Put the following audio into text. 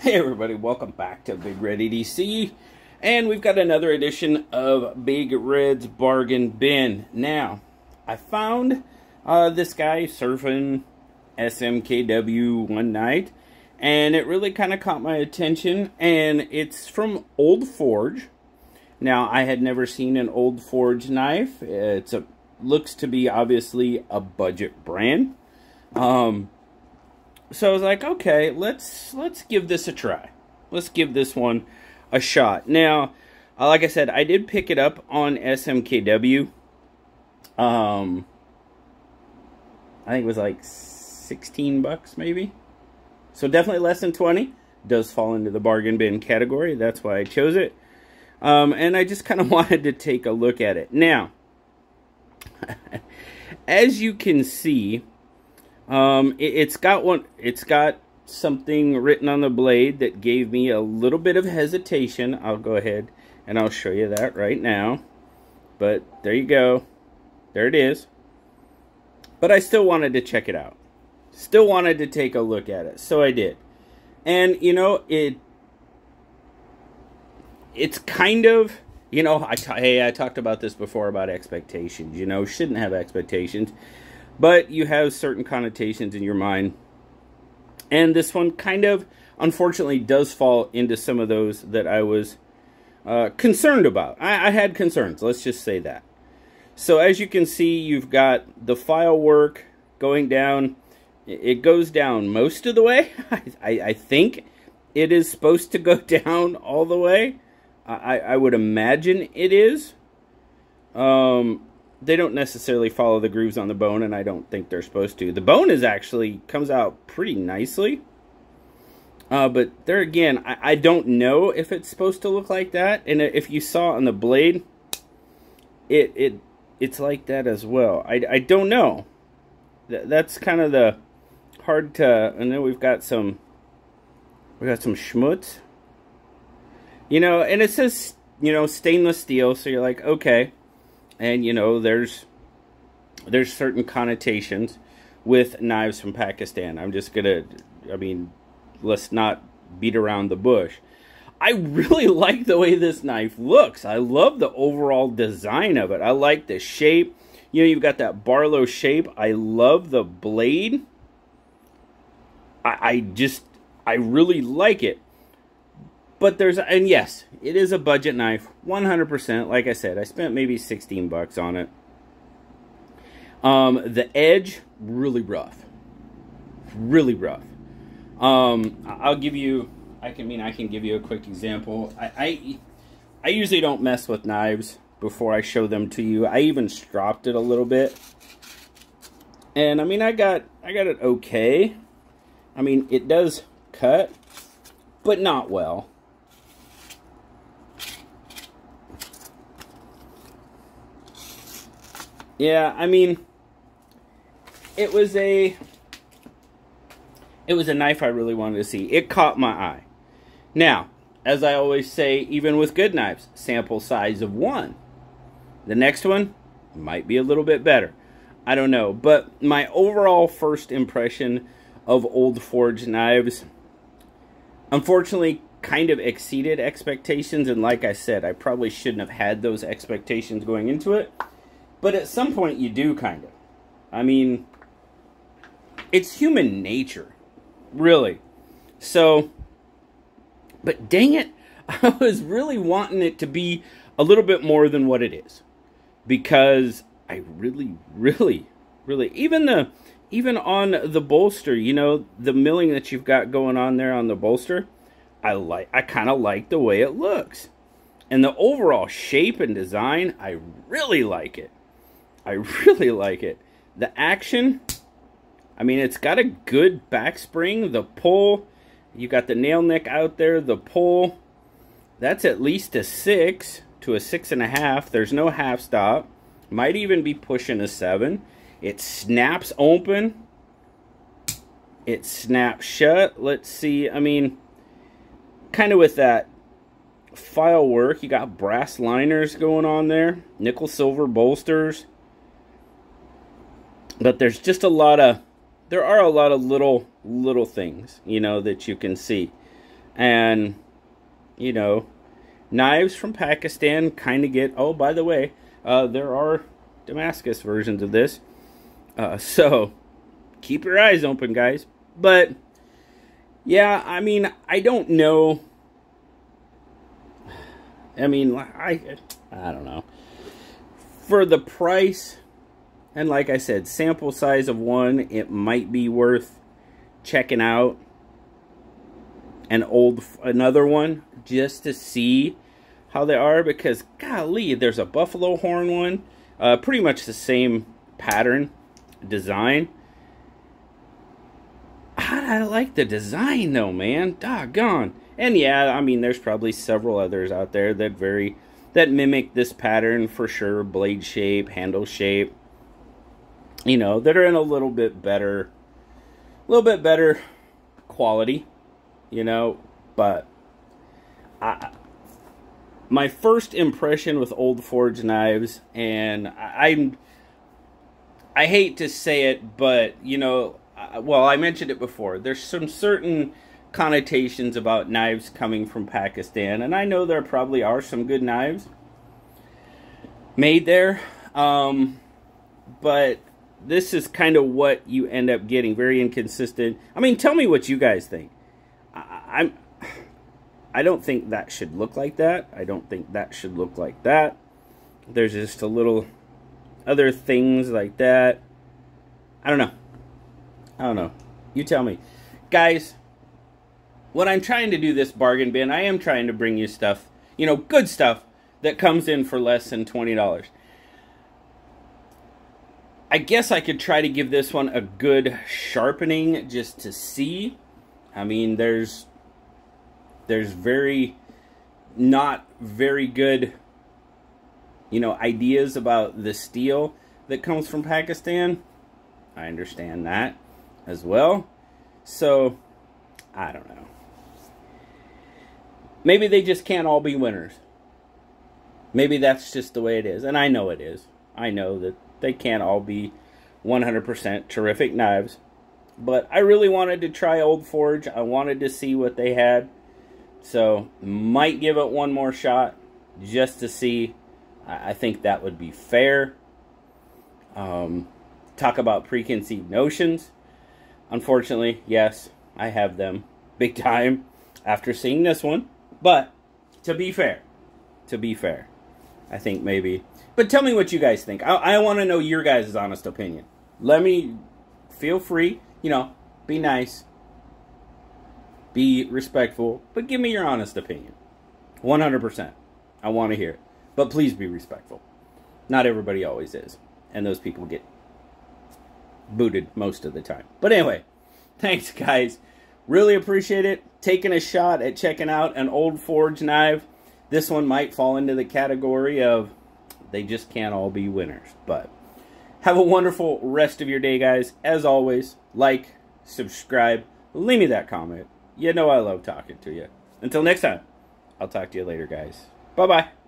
Hey everybody, welcome back to Big Red EDC. And we've got another edition of Big Red's Bargain Bin. Now, I found uh, this guy surfing SMKW one night. And it really kind of caught my attention. And it's from Old Forge. Now, I had never seen an Old Forge knife. It's a looks to be obviously a budget brand. Um, so I was like, okay, let's let's give this a try. Let's give this one a shot. Now, uh, like I said, I did pick it up on SMKW. Um, I think it was like 16 bucks maybe. So definitely less than 20. Does fall into the bargain bin category. That's why I chose it. Um, and I just kind of wanted to take a look at it. Now, as you can see, um, it, has got one. It's got something written on the blade that gave me a little bit of hesitation. I'll go ahead and I'll show you that right now. But there you go. There it is. But I still wanted to check it out. Still wanted to take a look at it. So I did. And, you know, it... It's kind of... You know, I hey, I talked about this before about expectations. You know, shouldn't have expectations. But you have certain connotations in your mind. And this one kind of, unfortunately, does fall into some of those that I was uh, concerned about. I, I had concerns, let's just say that. So as you can see, you've got the file work going down. It goes down most of the way. I, I think it is supposed to go down all the way. I, I would imagine it is. Um, they don't necessarily follow the grooves on the bone, and I don't think they're supposed to. The bone is actually comes out pretty nicely. Uh, but there again, I, I don't know if it's supposed to look like that. And if you saw on the blade, it it it's like that as well. I, I don't know. Th that's kind of the hard to. And then we've got some we got some schmutz. You know, and it says you know stainless steel, so you're like okay and you know there's there's certain connotations with knives from Pakistan. I'm just gonna, I mean, let's not beat around the bush. I really like the way this knife looks. I love the overall design of it. I like the shape. You know, you've got that Barlow shape. I love the blade. I, I just, I really like it. But there's, and yes, it is a budget knife, 100%. Like I said, I spent maybe 16 bucks on it. Um, the edge, really rough. Really rough. Um, I'll give you, I can mean, I can give you a quick example. I, I, I usually don't mess with knives before I show them to you. I even stropped it a little bit. And I mean, I got, I got it okay. I mean, it does cut, but not well. Yeah, I mean, it was a it was a knife I really wanted to see. It caught my eye. Now, as I always say, even with good knives, sample size of one. The next one might be a little bit better. I don't know. But my overall first impression of Old Forge knives, unfortunately, kind of exceeded expectations. And like I said, I probably shouldn't have had those expectations going into it. But at some point, you do kind of. I mean, it's human nature, really. So, but dang it, I was really wanting it to be a little bit more than what it is. Because I really, really, really, even the, even on the bolster, you know, the milling that you've got going on there on the bolster, I like, I kind of like the way it looks. And the overall shape and design, I really like it. I really like it. The action, I mean, it's got a good back spring. The pull, you got the nail nick out there. The pull, that's at least a six to a six and a half. There's no half stop. Might even be pushing a seven. It snaps open. It snaps shut. Let's see. I mean, kind of with that file work, you got brass liners going on there. Nickel silver bolsters. But there's just a lot of, there are a lot of little, little things, you know, that you can see. And, you know, knives from Pakistan kind of get, oh, by the way, uh, there are Damascus versions of this. Uh, so, keep your eyes open, guys. But, yeah, I mean, I don't know. I mean, I, I don't know. For the price, and like I said, sample size of one, it might be worth checking out. An old another one just to see how they are because golly there's a buffalo horn one. Uh, pretty much the same pattern design. I like the design though man. Doggone. And yeah I mean there's probably several others out there that very that mimic this pattern for sure. Blade shape handle shape you know that are in a little bit better a little bit better quality you know, but I my first impression with old forge knives and I I hate to say it, but you know, well, I mentioned it before. There's some certain connotations about knives coming from Pakistan, and I know there probably are some good knives made there. Um, but this is kind of what you end up getting very inconsistent. I mean, tell me what you guys think. I'm I don't think that should look like that. I don't think that should look like that. There's just a little other things like that. I don't know. I don't know. You tell me. Guys, what I'm trying to do this bargain bin, I am trying to bring you stuff, you know, good stuff that comes in for less than $20. I guess I could try to give this one a good sharpening just to see. I mean, there's there's very not very good you know ideas about the steel that comes from Pakistan. I understand that as well. So I don't know. Maybe they just can't all be winners. Maybe that's just the way it is. And I know it is. I know that they can't all be 100% terrific knives. But I really wanted to try Old Forge. I wanted to see what they had. So, might give it one more shot just to see. I think that would be fair. Um, talk about preconceived notions. Unfortunately, yes, I have them big time after seeing this one. But to be fair, to be fair, I think maybe. But tell me what you guys think. I, I want to know your guys' honest opinion. Let me feel free, you know, be nice, be respectful, but give me your honest opinion. 100%. I want to hear it. But please be respectful. Not everybody always is. And those people get booted most of the time. But anyway, thanks, guys. Really appreciate it. Taking a shot at checking out an old forge knife. This one might fall into the category of they just can't all be winners. But have a wonderful rest of your day, guys. As always, like, subscribe, leave me that comment. You know I love talking to you. Until next time, I'll talk to you later, guys. Bye bye.